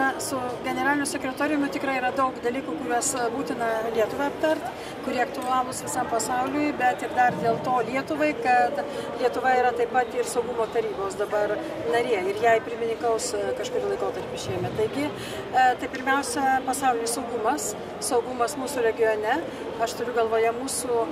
Na, su generaliniu sekretoriumi tikrai yra daug dalykų, kuriuos būtina Lietuvai aptart, kurie aktualūs visam pasauliui, bet ir dar dėl to Lietuvai, kad Lietuva yra taip pat ir saugumo tarybos dabar narė ir jai pirmininkaus kažkurį laikotarpį šiemet. Taigi, e, tai pirmiausia pasaulinis saugumas, saugumas mūsų regione, aš turiu galvoje mūsų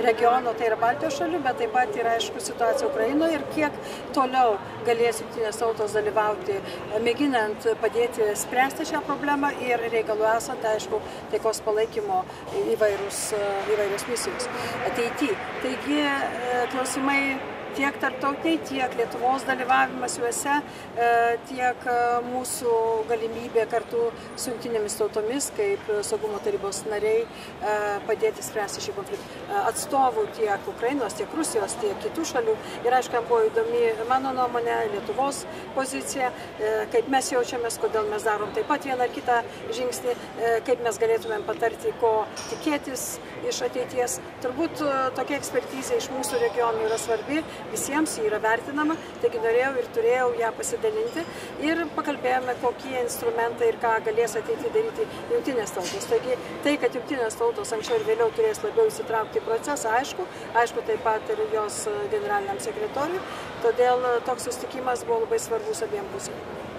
regiono, tai yra Baltijos šalių, bet taip pat yra aišku situacija Ukrainoje ir kiek toliau galės jungtinės tautos dalyvauti, mėginant padėti spręsti šią problemą ir reikalų esant, aišku, taikos palaikymo įvairūs, įvairios misijos ateityje. Taigi klausimai tiek tarptautiniai, tiek Lietuvos dalyvavimas juose, tiek mūsų galimybė kartu su jungtinėmis tautomis, kaip saugumo tarybos nariai, padėti spręsti šį konfliktą. Atstovų tiek Ukrainos, tiek Rusijos, tiek kitų šalių. Ir aišku, buvo įdomi mano nuomonė, Lietuvos pozicija, kaip mes jaučiamės, kodėl mes darom taip pat vieną ar kitą žingsnį, kaip mes galėtumėm patarti, ko tikėtis iš ateities. Turbūt tokia ekspertizė iš mūsų regionų yra svarbi visiems yra vertinama, taigi norėjau ir turėjau ją pasidalinti ir pakalbėjome, kokie instrumentai ir ką galės ateiti daryti jungtinės tautos. Taigi tai, kad jungtinės tautos anksčiau ir vėliau turės labiau įsitraukti į procesą, aišku, aišku taip pat ir jos generaliniam sekretoriui, todėl toks sustikimas buvo labai svarbus abiem pusėm.